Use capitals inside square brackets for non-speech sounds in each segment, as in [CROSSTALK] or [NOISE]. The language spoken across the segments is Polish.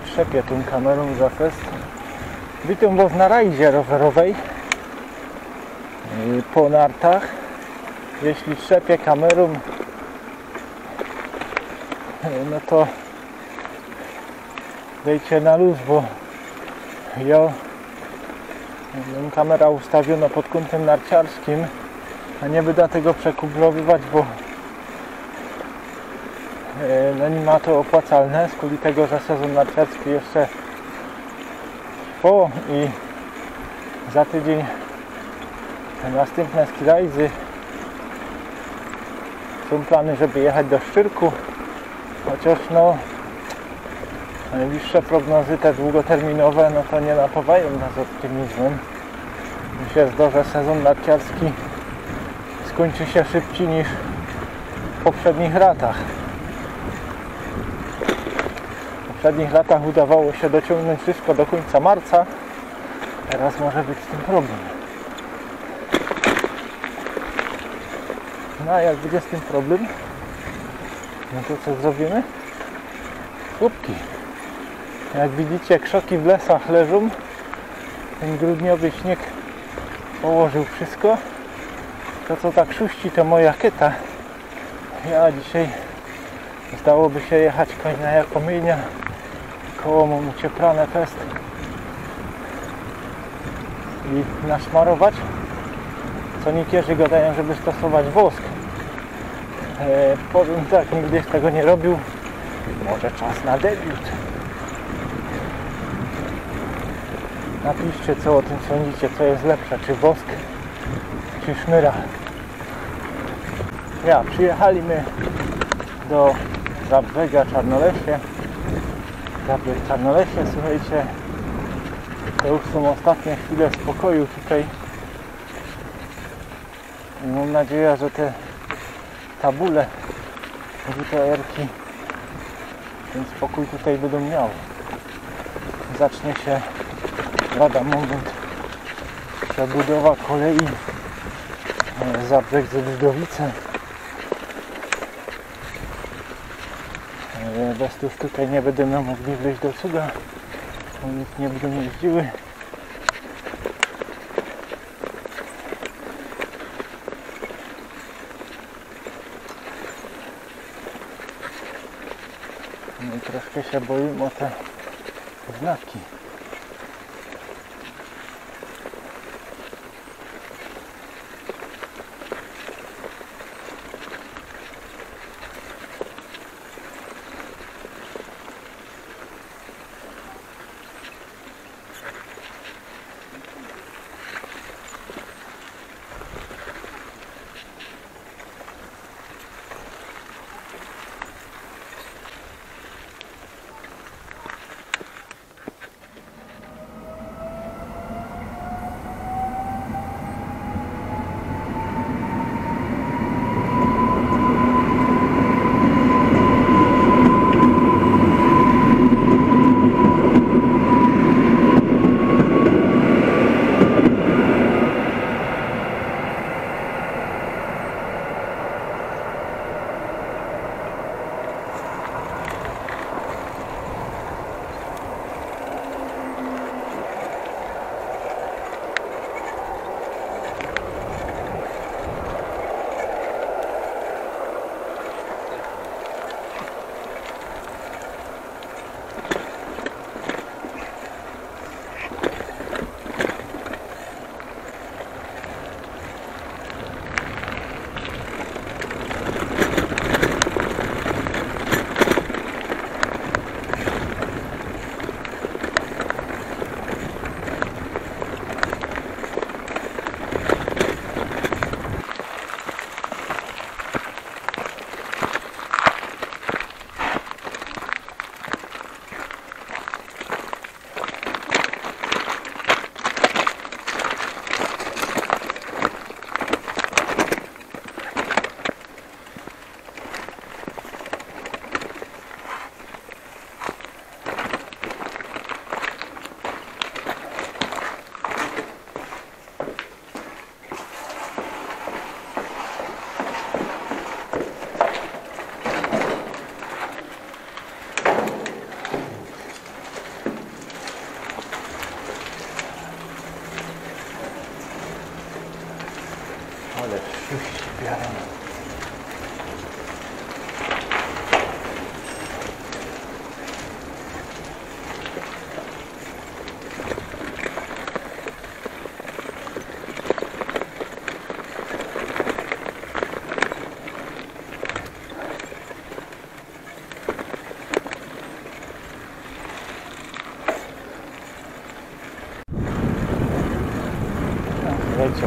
Trzepię tą kamerą za fest. Witam Was na rajdzie rowerowej po nartach. Jeśli trzepię kamerą, no to dejcie na luz, bo ja mam kamera ustawiona pod kątem narciarskim, a nie wyda tego przekublowywać, bo no nie ma to opłacalne z kuli tego, że sezon narciarski jeszcze trwa i za tydzień następne skirajzy są plany, żeby jechać do Szczyrku chociaż no najbliższe prognozy te długoterminowe no to nie napawają nas optymizmem. Zda, że sezon narciarski skończy się szybciej niż w poprzednich latach w poprzednich latach udawało się dociągnąć wszystko do końca marca. Teraz może być z tym problem. No a jak będzie z tym problem no to co zrobimy? słupki. Jak widzicie krzoki w lesach leżą. Ten grudniowy śnieg położył wszystko. To co tak szuści to moja kieta ja dzisiaj zdałoby się jechać koń na Jakomyjnia koło mam ucieplane fest i naszmarować co niekierzy gadają, żeby stosować wosk. E, powiem tak, nigdy tego nie robił. Może czas na debiut. Napiszcie co o tym sądzicie, co jest lepsze czy wosk czy szmyra ja, przyjechaliśmy do Zabrzega Czarnolesie Zabrzeg Czarnolesie, słuchajcie. To już są ostatnie chwile spokoju tutaj. I mam nadzieję, że te tabule WTR-ki ten spokój tutaj będą miały zacznie się lada moment przebudowa kolei e, Zabrzeg ze Bestów tutaj nie będę mogli wejść do cuda bo nic nie będą jeździły. No troszkę się boimy o te znaki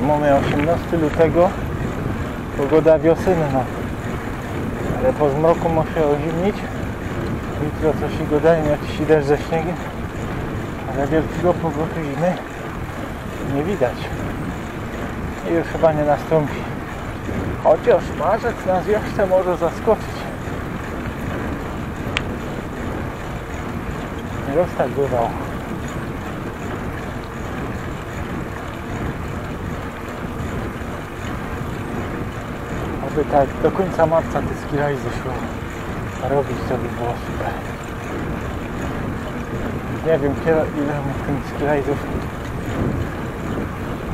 mamy 18 lutego, pogoda wiosenna, ale po zmroku może się ozimnić. Jutro coś i gadają jakiś deszcz ze śniegiem, ale wielkiego powrotu zimy nie widać. I już chyba nie nastąpi. Chociaż marzec nas jeszcze może zaskoczyć. Nie tak bywało. Aby tak do końca marca te skirajzy szło robić, to by było super. Nie wiem kiedy, ile mu tych skirajzów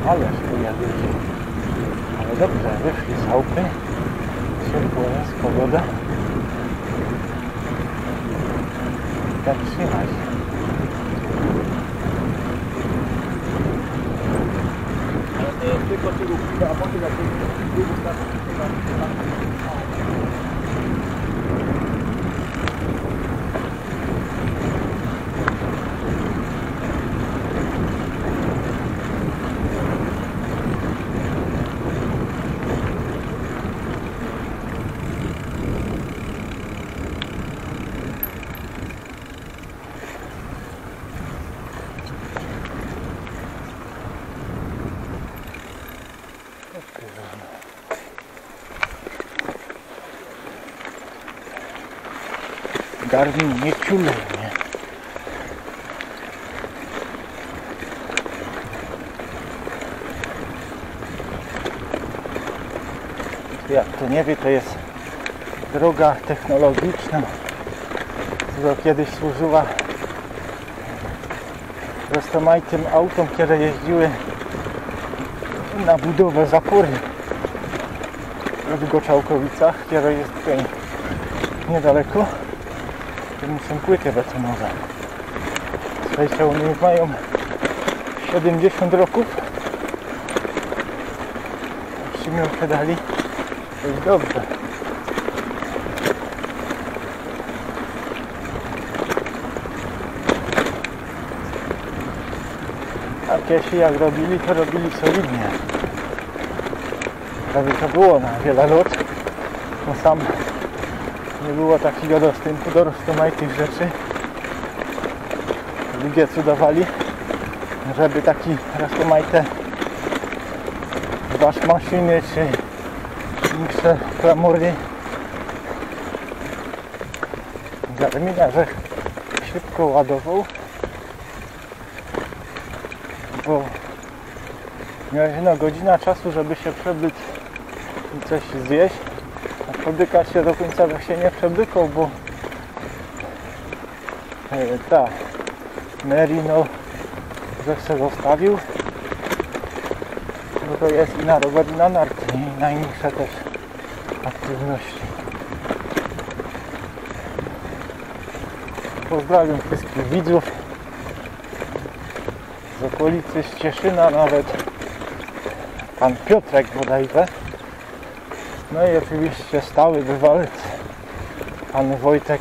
ale pojawił się. Ale dobrze, wyszli z chałupy. Ciepło jest, pogoda. Tak trzymać. Tylko Darwin nie ciulej mnie. Jak to nie wie, to jest droga technologiczna, która kiedyś służyła roztomajtym autom, które jeździły na budowę zapory w Goczałkowicach, która jest tutaj niedaleko. Tu są płyty betonowe. Słuchajcie, oni już mają 70 roków. Mi sprzedali, to jest dobrze. A kiesi jak robili, to robili solidnie. Prawie to było na wiele lat. No sam nie było takiego dostępu do rozmaitych rzeczy. Ludzie cudowali, żeby taki rozmaite wasz maszyny czy większe klamury że szybko ładował bo miałeś no godzina czasu, żeby się przebyć i coś zjeść przebykać się do końca tak się nie przebykał, bo e, ta Merino się zostawił bo to jest inna godzina narty i na inniejsze też aktywności. Pozdrawiam wszystkich widzów z okolicy Cieszyna nawet. Pan Piotrek bodajże no i oczywiście stały bywalec pan Wojtek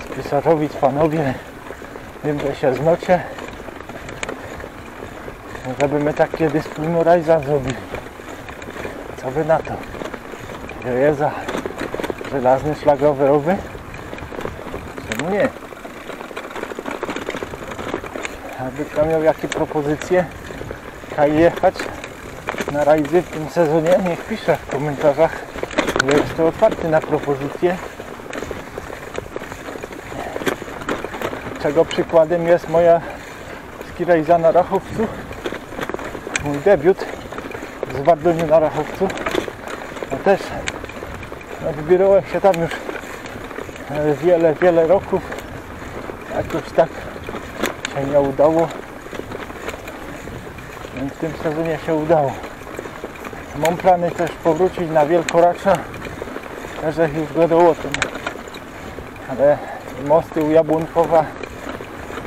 z Pisarzowic panowie wiem, się znocie żeby my tak kiedyś wspólną rajza zrobili. Co wy na to? Jeza żelazny szlak rowerowy czemu nie? Aby kto miał jakie propozycje kaj jechać na rajdy w tym sezonie, niech pisze w komentarzach, że jest to otwarty na propozycje. Czego przykładem jest moja skirajza na Rachowcu, mój debiut z Wardoniu na Rachowcu. No też no, wybierałem się tam już e, wiele, wiele roków. Jakoś tak się nie udało. Więc w tym sezonie się udało. Mam plany też powrócić na Wielkoracza, też już gadał tym. Ale mosty u Jabłonkowa,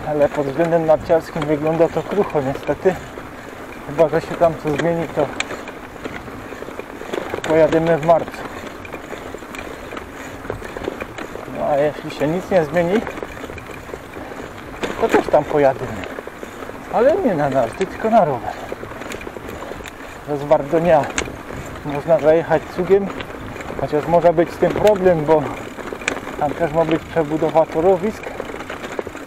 ale pod względem narciarskim wygląda to krucho niestety. Chyba, że się tam co zmieni, to pojadziemy w marcu. No a jeśli się nic nie zmieni, to też tam pojadziemy. Ale nie na narty, tylko na rower. Z Wardonia można zajechać cugiem, chociaż może być z tym problem, bo tam też ma być przebudowa torowisk.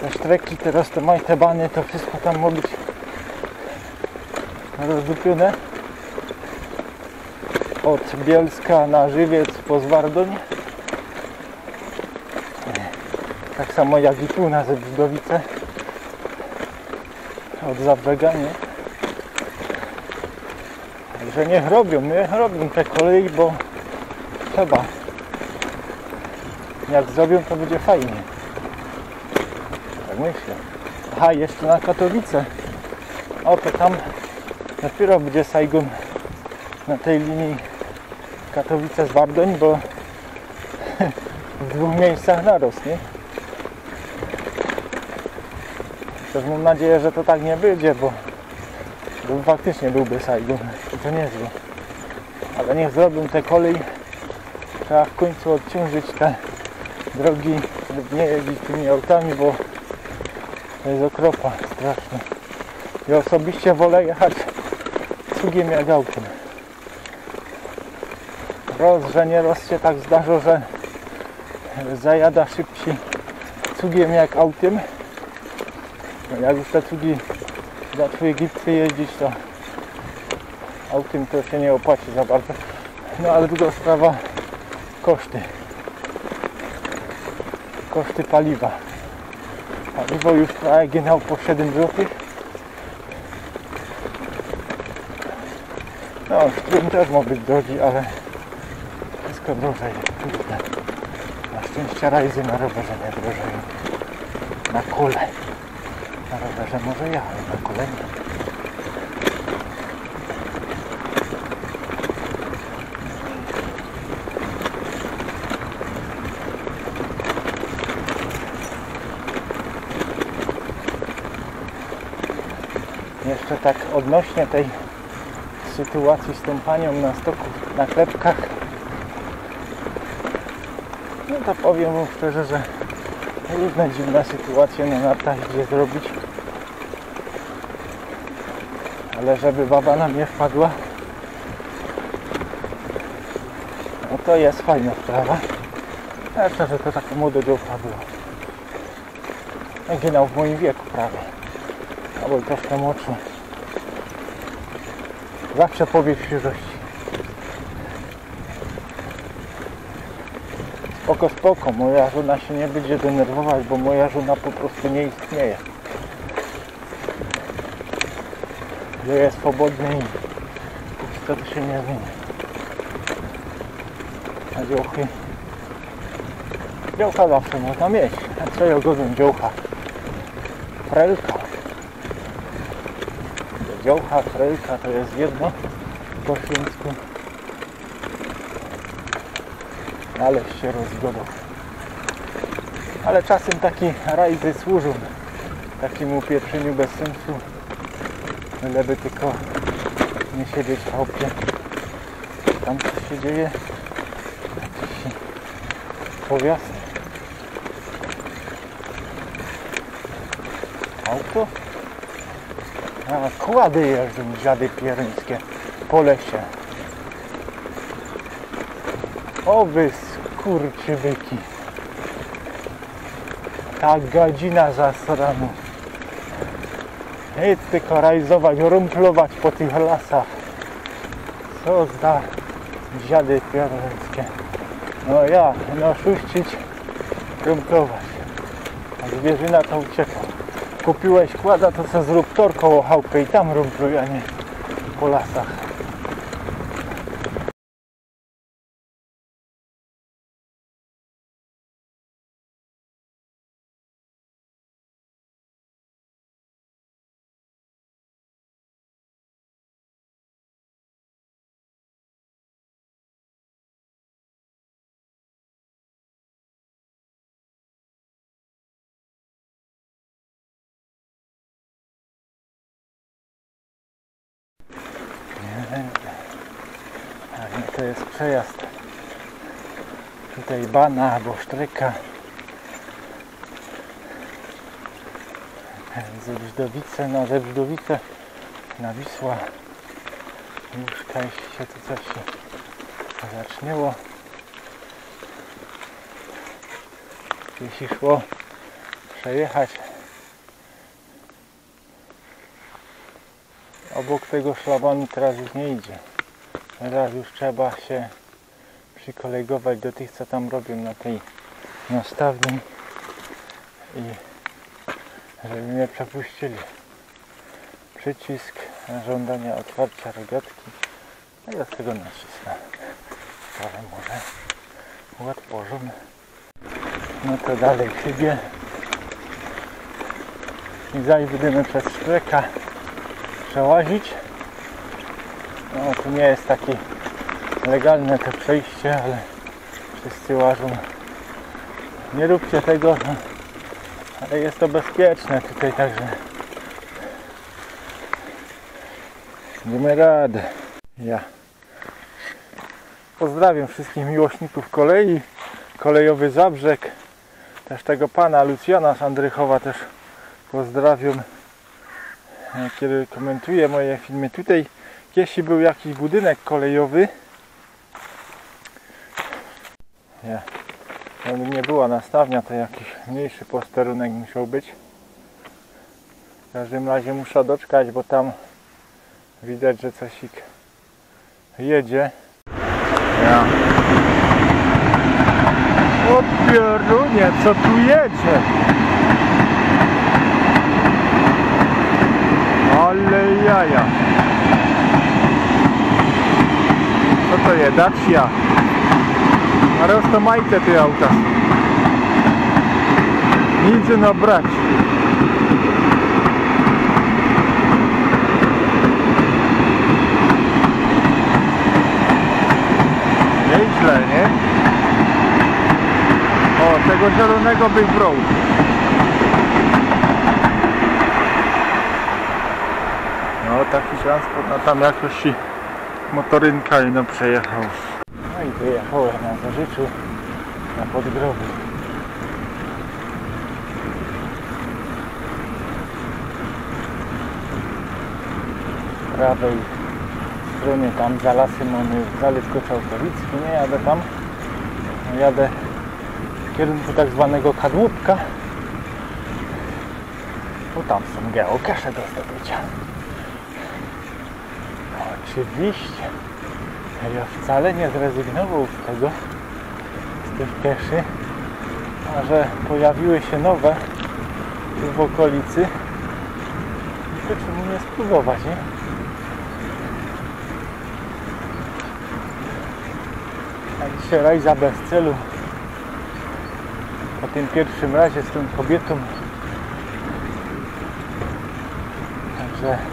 Te sztreki, teraz te majtebany, to wszystko tam ma być rozdupione. Od Bielska na Żywiec po Zwardoń. Tak samo jak i tu na Zebrzgowice. Od Zabrzega, nie? Także niech robią, niech robią te kolei, bo trzeba. Jak zrobią, to będzie fajnie. Tak myślę. Aha, jeszcze na Katowice. O, to tam dopiero będzie Saigon na tej linii Katowice-Zwardoń, bo [LAUGHS] w dwóch miejscach narost, nie? Też mam nadzieję, że to tak nie będzie, bo, bo faktycznie byłby Saigon. I to niezłe. Ale niech zrobią te kolej. Trzeba w końcu odciążyć te drogi, żeby nie jeździć tymi autami, bo to jest okropa straszna. Ja osobiście wolę jechać cugiem jak autem. Roz, że nie roz się tak zdarza, że zajada szybciej cugiem jak autem. No Jak już te cugi zaczęły Egipty jeździć, to autem to się nie opłaci za bardzo. No ale druga sprawa, koszty. Koszty paliwa. Paliwo już prawie ginął po 7 zł. No, Strun też ma być drogi, ale wszystko drożej. Na szczęście rajzy na rowerze nie drożeją. Na kole. Na rowerze może ja, ale na kole nie. Jeszcze tak odnośnie tej sytuacji z tą panią na stoku, na klepkach. No to powiem wam szczerze, że różne dziwne sytuacje na nartach gdzie zrobić. Ale żeby baba na mnie wpadła, no to jest fajna sprawa. Jeszcze, że to taka młoda dziołka była. Ginął w moim wieku prawie. Albo troszkę młodszy. Zawsze powie świeżości. Spoko, spoko. Moja żona się nie będzie denerwować, bo moja żona po prostu nie istnieje. Żyje swobodnie i póki co to się nie zmieni. A dziołchy... Dziołcha zawsze można mieć. A co ja godzę dziołcha? Frelka. Dziołcha, frelka to jest jedno po święcku. Ale się rozgodą. Ale czasem taki rajzy służą takiemu pieprzeniu bez sensu. Byleby tylko nie siedzieć w chałupie. Tam coś się dzieje. Jakiś powiast. Auto? A, kłady jeżdżą dziady pieryńskie po lesie. O wy skurczybyki. Ta gadzina zasrana. Ej, tylko rajzować, rumplować po tych lasach. Co za dziady pieryńskie. No ja, no szuścić, rumplować. A zwierzyna to ucieka kupiłeś kłada, to co zrób tor koło chałupy i tam rumpluj, a nie po lasach. To jest przejazd tutaj Bana albo Sztryka. Zebrzdowice na Zebrzdowice na Wisła. Jeśli się tu coś się zaczniło. Jeśli szło przejechać. Obok tego szlabanu teraz już nie idzie teraz już trzeba się przykolegować do tych co tam robią na tej nastawni i żeby mnie przepuścili przycisk na żądanie otwarcia rogatki a ja z tego nacisnę ale może otworzę no to dalej chybię i zaś będziemy przez sztreka przełazić no tu nie jest takie legalne to przejście ale wszyscy łażą nie róbcie tego no, ale jest to bezpieczne tutaj także Damy radę. Ja. Pozdrawiam wszystkich miłośników kolei. Kolejowy Zabrzeg. Też tego pana Lucjana z Andrychowa też pozdrawiam. Kiedy komentuje moje filmy. Tutaj jeśli był jakiś budynek kolejowy. Ja. Jakby nie była nastawnia, to jakiś mniejszy posterunek musiał być. W każdym razie muszę doczekać, bo tam Widać, że cosik jedzie. Ja. O pierunie, co tu jedzie? Ale jaja. To jest? Dacia. A rosto majte te auta. Nic no brać. Nieźle, nie? O, tego zielonego bych brał. No, taki transport, no tam jakoś motorynka i no przejechał. No i wyjechałem na Zarzeczu, na podgroby. Prawej stronie tam za lasem mamy Zalew Koczałkowicki, nie jadę tam, jadę w kierunku tak zwanego kadłubka, bo tam są geokasze do zdobycia. Oczywiście, ja wcale nie zrezygnował z tego, z tych keszy, a że pojawiły się nowe tu w okolicy, to czemu nie spróbować, nie? A dzisiaj rajza bez celu. Po tym pierwszym razie z tą kobietą. Także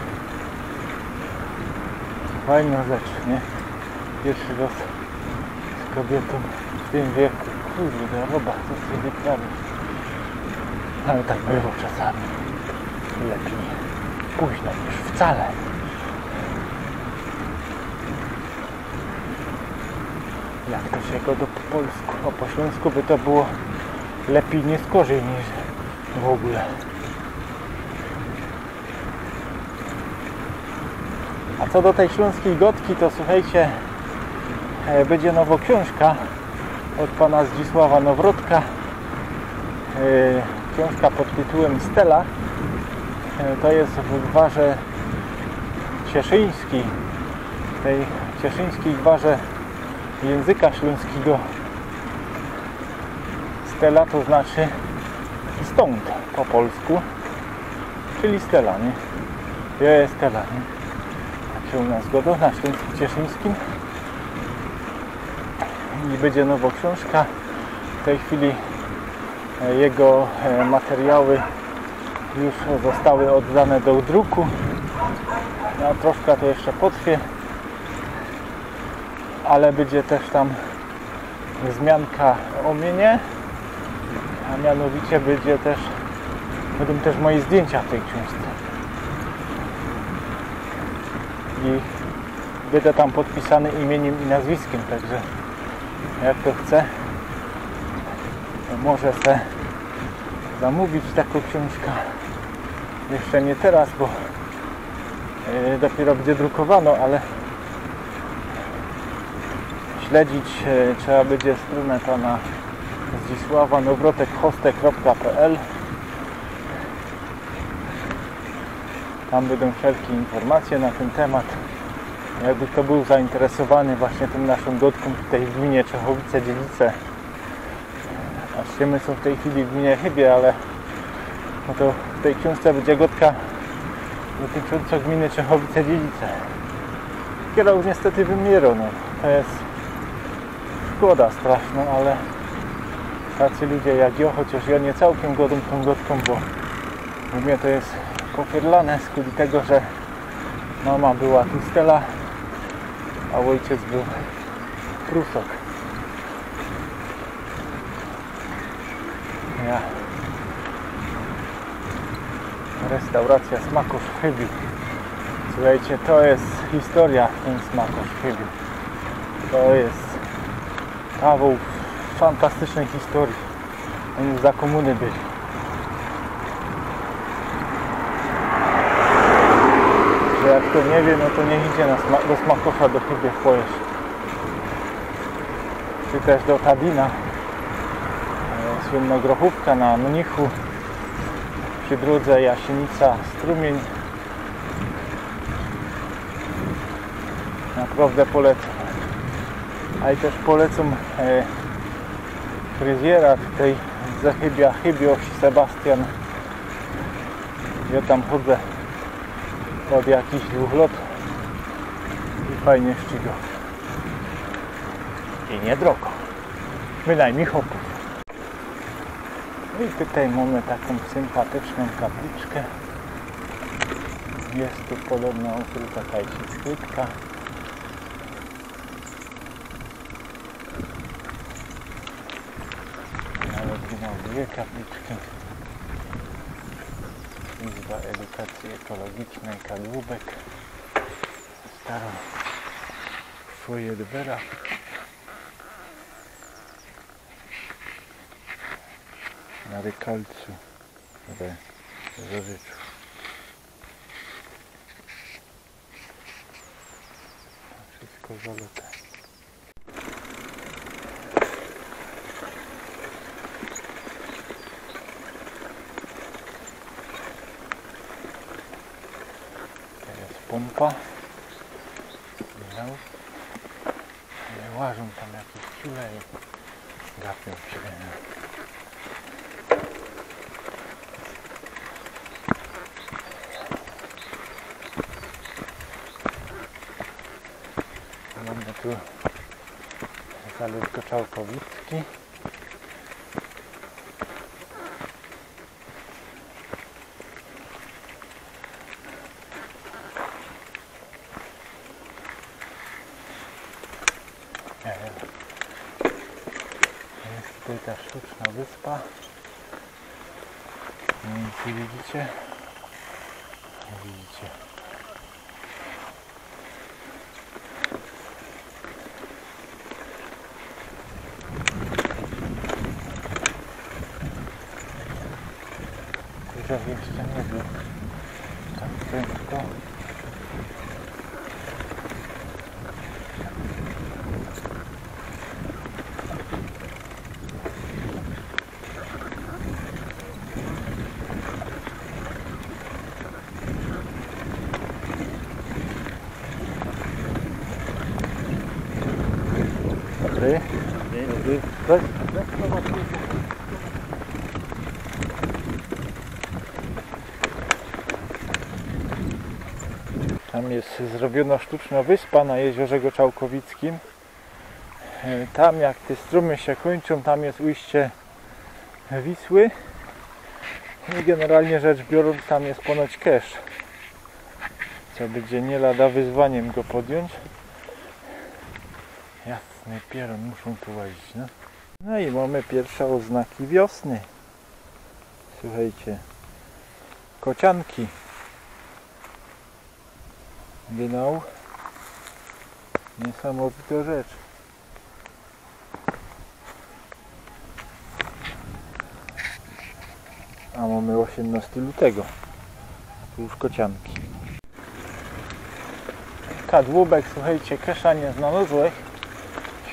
fajna rzecz, nie? Pierwszy raz z kobietą w tym wieku. Kurde, roba, co sobie wyprawić. Ale tak bywa czasami. Lepiej późno niż wcale. Jak to się go do po polsku, a po śląsku by to było lepiej nie skorzej niż w ogóle. Co do tej śląskiej gotki, to słuchajcie, e, będzie nowa książka od pana Zdzisława Nowrotka. E, Książka pod tytułem Stella. E, To jest w gwarze cieszyńskiej, tej cieszyńskiej gwarze języka śląskiego stela to znaczy stąd po polsku czyli stela, nie? Ja jest stela, nie? Się u nas na śląsku cieszyńskim. I będzie nowa książka. W tej chwili e, jego e, materiały już zostały oddane do druku. No, troszkę to jeszcze potrwie ale będzie też tam wzmianka o mnie, a mianowicie będzie też będą też moje zdjęcia w tej książce. I będę tam podpisany imieniem i nazwiskiem, także jak to chce, to może se zamówić taką książkę. Jeszcze nie teraz, bo e, dopiero będzie drukowano, ale śledzić e, trzeba będzie stronę pana Zdzisława nowrotek.hoste.pl Tam będą wszelkie informacje na ten temat. Jakby kto był zainteresowany właśnie tym naszą gotką tutaj w gminie Czechowice-Dziedzice. A ściemy są w tej chwili w gminie Chybie, ale no to w tej książce będzie gotka dotycząca gminy Czechowice-Dziedzice. Kiera już niestety wymierał, no. To jest szkoda straszna, ale tacy ludzie jak ja, chociaż ja nie całkiem godą tą gotką, bo u mnie to jest popierdlane z kuli tego, że mama była Tustela, a ojciec był Prusok. Ja. Restauracja Smakosz w Chybiu. Słuchajcie, to jest historia ten Smakosz w Chybiu. To jest kawał fantastycznej historii. Oni za komuny byli. Jak kto nie wie, no to nie idzie na sma- do Smakosza do Chybie w Pojeźdź. Czy też do Tadina. E, Słynna grochówka na Mnichu. Przy drodze Jasienica Strumień. Naprawdę polecam. A i też polecam e, fryzjera tutaj z Zachybia, Chybioś, Sebastian. Ja tam chodzę od jakichś dwóch lat i fajnie ściga. I niedrogo. Bynajmniej chłopów. No I tutaj mamy taką sympatyczną kapliczkę. Jest tu podobno ukryta jakaś skrytka. Nawet miał dwie kapliczki. Edukacji Ekologicznej Kadłubek. Starą foje dwera. Na Rykalcu. Re, Żorzyczu. Wszystko zalute. To jest pompa. No. Ale łażą tam jakieś ciule i gapią się. Mamy tu zalewko Czałkowicki. Nie wiem. Jest tutaj ta sztuczna wyspa. Nie wiem czy widzicie. Widzicie. Kurzew jeszcze nie był tak prędko. Tam jest zrobiona sztuczna wyspa na jeziorze Goczałkowickim. E, Tam jak te strumy się kończą, tam jest ujście Wisły. I generalnie rzecz biorąc, tam jest ponoć kesz. Co będzie nie lada wyzwaniem go podjąć. Pieron, muszą tu łazić, no. No i mamy pierwsze oznaki wiosny. Słuchajcie. Kocianki. Genau. Niesamowita rzecz. A mamy 18 lutego. Tu już kocianki. Kadłubek, słuchajcie, kesza nie znalazłeś.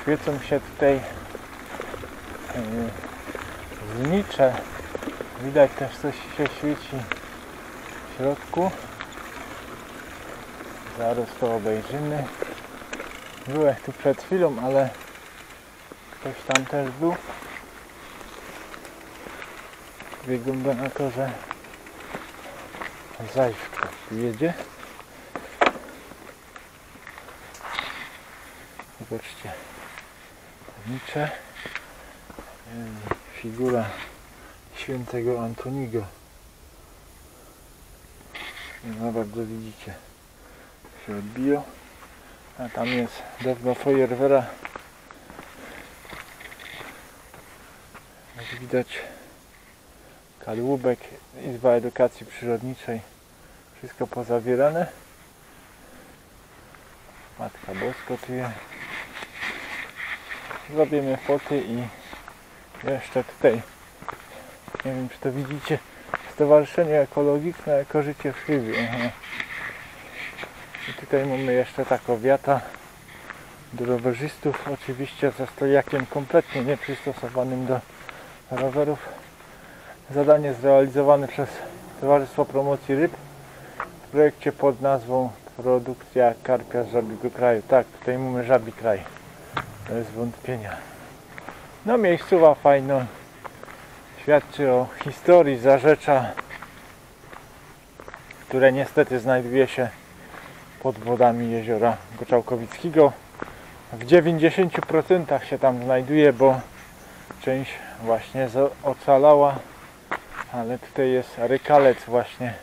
Świecą się tutaj znicze. Widać też coś się świeci w środku. Zaraz to obejrzymy. Byłem tu przed chwilą, ale ktoś tam też był. Wygląda na to, że zajwka tu jedzie. Zobaczcie. Nicze. Figura świętego Antonigo. Nie za bardzo widzicie. Się odbiło. A tam jest dawno Feuerwehra. Jak widać kadłubek, Izba Edukacji Przyrodniczej. Wszystko pozawierane. Matka Bosko tu jest. Zrobimy foty i jeszcze tutaj, nie wiem czy to widzicie, Stowarzyszenie Ekologiczne Ekożycie w Chybie. I tutaj mamy jeszcze taką wiata do rowerzystów, oczywiście ze stojakiem kompletnie nieprzystosowanym do rowerów. Zadanie zrealizowane przez Towarzystwo Promocji Ryb w projekcie pod nazwą Produkcja karpia z żabiego kraju. Tak, tutaj mamy żabi kraj. Bez wątpienia. No miejscowa fajna. Świadczy o historii zarzecza, które niestety znajduje się pod wodami jeziora Goczałkowickiego. W 90% się tam znajduje, bo część właśnie ocalała, ale tutaj jest rykalec właśnie.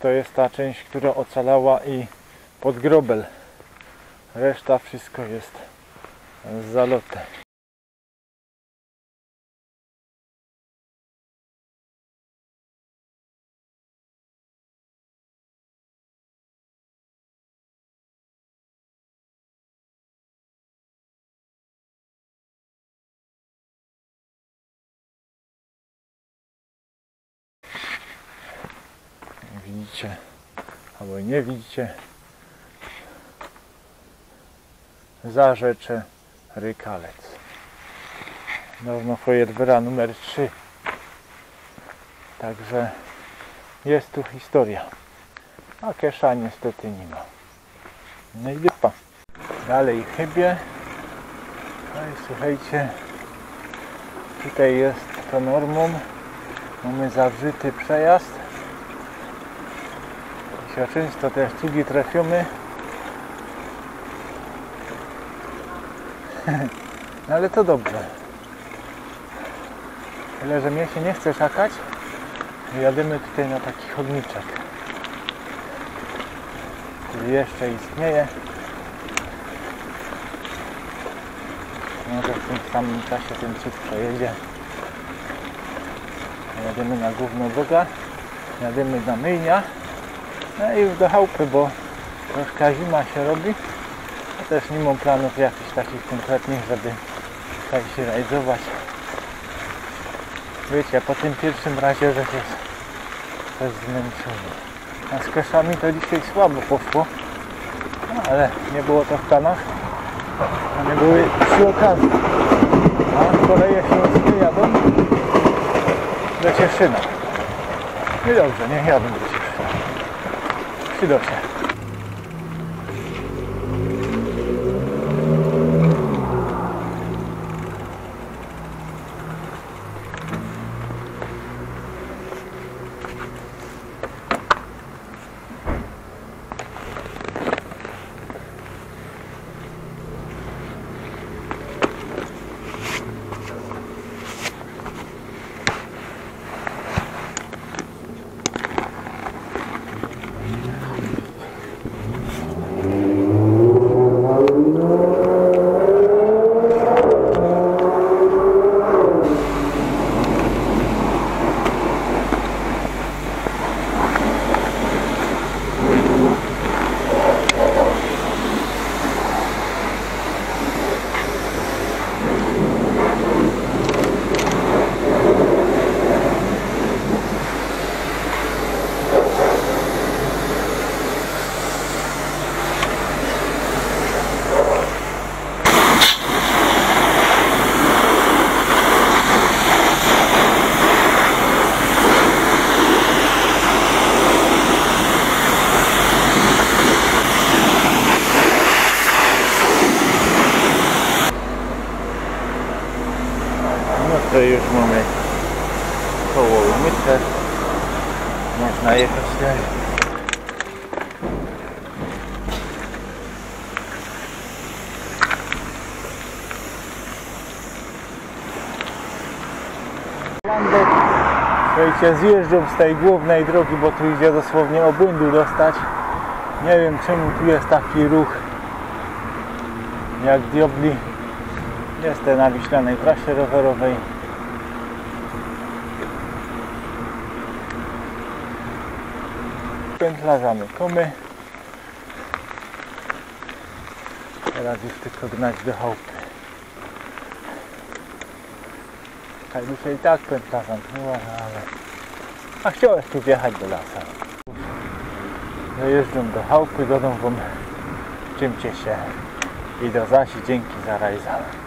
To jest ta część, która ocalała i podgrobel. Reszta wszystko jest zalote. Widzicie, albo nie widzicie. Zarzecze Rykalec. Dawno Feuerwehra numer 3. Także jest tu historia. A kesza niestety nie ma. No i dupa. Dalej chybie. No i słuchajcie, tutaj jest to normą. Mamy zawrzyty przejazd. Się często też cugi trafiamy. No ale to dobrze. Tyle, że mnie się nie chce szakać. Jadymy tutaj na taki chodniczek. Który jeszcze istnieje. Może w tym samym czasie ten cud przejedzie. Jadymy na główną drogę. Jadymy na myjnia. No i już do chałupy, bo troszkę zima się robi. Też nie mam planów jakichś takich konkretnych, żeby tutaj się realizować. Wiecie, po tym pierwszym razie, że jest też zmęczony. A z keszami to dzisiaj słabo poszło, no, ale nie było to w planach. A nie były przy okazji. A koleje śląskie jadą do Cieszyna. No dobrze, niech jadą do Cieszyna. Przyda się. to już mamy koło umyte. Można jechać dalej. Słuchajcie, zjeżdżam z tej głównej drogi, bo tu idzie dosłownie obłędu dostać. Nie wiem czemu tu jest taki ruch jak diobli. Jestem na wiślanej trasie rowerowej. Pętla zamykamy. Teraz już tylko gnać do chałupy. Tak i tak pętla zamknęła, no ale... A chciałem tu wjechać do lasa. Dojeżdżam do chałupy, dodam wam czymcie się i do zasi. Dzięki za rajza.